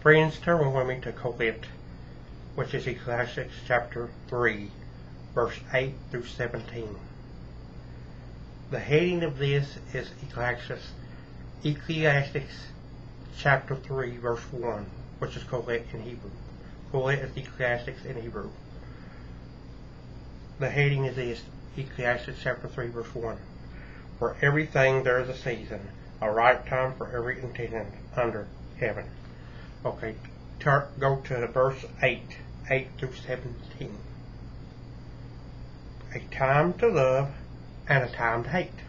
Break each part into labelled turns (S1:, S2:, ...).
S1: Friends, turn with me to Kohelet, which is Ecclesiastes chapter 3, verse 8 through 17. The heading of this is Ecclesiastes, Ecclesiastes chapter 3, verse 1, which is Kohelet in Hebrew. Kohelet is Ecclesiastes in Hebrew. The heading is this, Ecclesiastes chapter 3, verse 1. For everything there is a season, a right time for every intention under heaven. Okay, tur go to verse 8, 8 through 17. A time to love and a time to hate.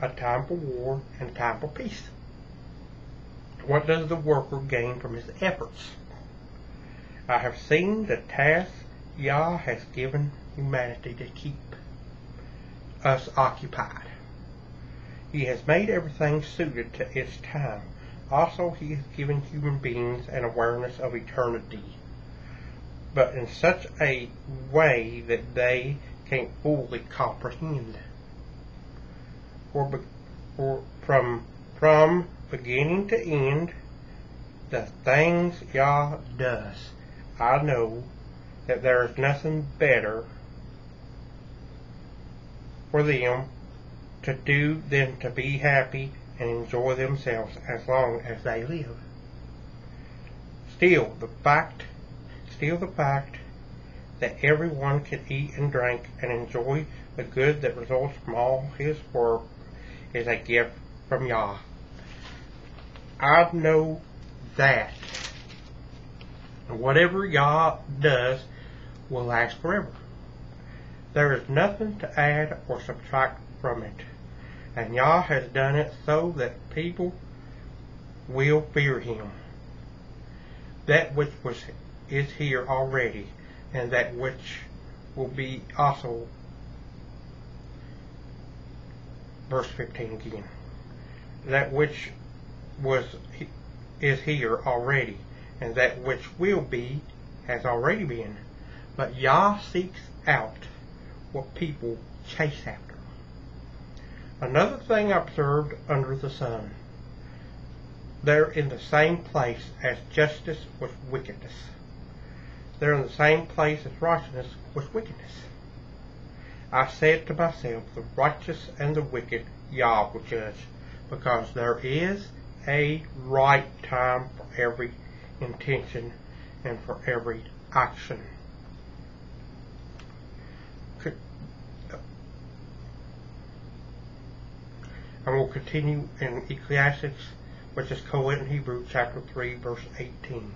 S1: A time for war and a time for peace. What does the worker gain from his efforts? I have seen the task Yah has given humanity to keep us occupied. He has made everything suited to its time also, he has given human beings an awareness of eternity, but in such a way that they can't fully comprehend. For, for from from beginning to end, the things Yah does, I know that there is nothing better for them to do than to be happy and enjoy themselves as long as they live. Still, the fact, still the fact that everyone can eat and drink and enjoy the good that results from all his work is a gift from Yah. I know that whatever Yah does will last forever. There is nothing to add or subtract from it and Yah has done it so that people will fear him. That which was is here already, and that which will be also verse 15 again. That which was is here already, and that which will be has already been. But Yah seeks out what people chase after. Another thing observed under the sun. They're in the same place as justice with wickedness. They're in the same place as righteousness with wickedness. I said to myself, the righteous and the wicked Yah will judge, because there is a right time for every intention and for every action. And we'll continue in Ecclesiastes, which is Kohelet in Hebrew, chapter 3, verse 18.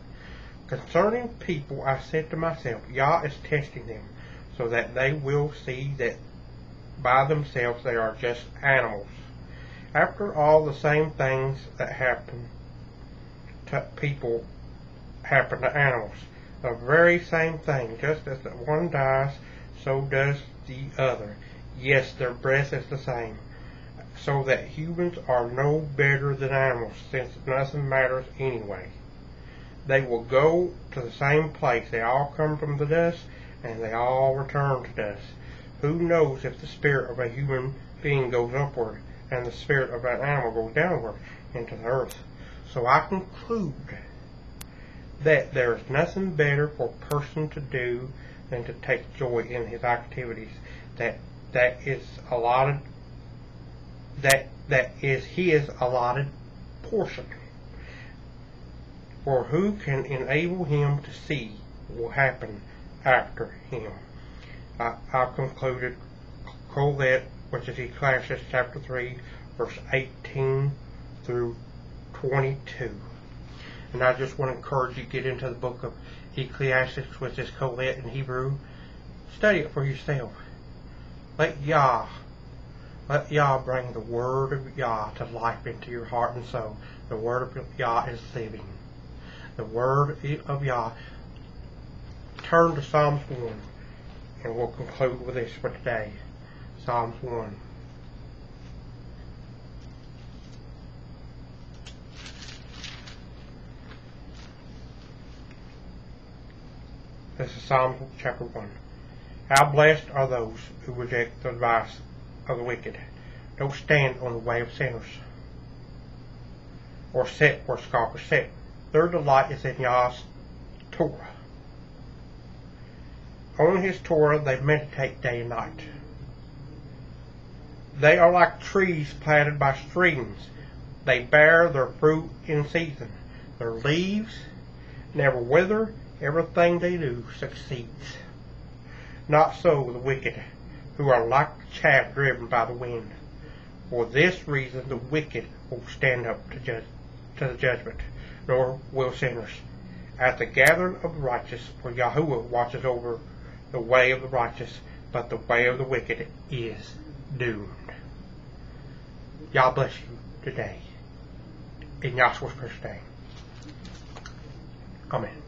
S1: Concerning people, I said to myself, Yah is testing them, so that they will see that by themselves they are just animals. After all, the same things that happen to people happen to animals. The very same thing, just as the one dies, so does the other. Yes, their breath is the same so that humans are no better than animals, since nothing matters anyway. They will go to the same place. They all come from the dust, and they all return to dust. Who knows if the spirit of a human being goes upward, and the spirit of an animal goes downward into the earth? So I conclude that there is nothing better for a person to do than to take joy in his activities. That that is allotted that that is his allotted portion. For who can enable him to see what will happen after him? I, I've concluded Kohelet, which is Ecclesiastes chapter 3, verse 18 through 22. And I just want to encourage you to get into the book of Ecclesiastes, which is Kohelet in Hebrew. Study it for yourself. Let Yah let Yah bring the word of Yah to life into your heart and soul. The word of Yah is living. The word of Yah. Turn to Psalms 1, and we'll conclude with this for today. Psalms 1. This is Psalm chapter 1. How blessed are those who reject the advice of the wicked. Don't stand on the way of sinners, or sit where scoffers sit. Their delight is in Yah's Torah. On his Torah they meditate day and night. They are like trees planted by streams. They bear their fruit in season. Their leaves never wither. Everything they do succeeds. Not so the wicked, who are like chaff driven by the wind. For this reason the wicked will stand up to, to the judgment, nor will sinners. At the gathering of the righteous, for Yahuwah watches over the way of the righteous, but the way of the wicked is doomed. Yah bless you today. In Yahshua's first name. Amen.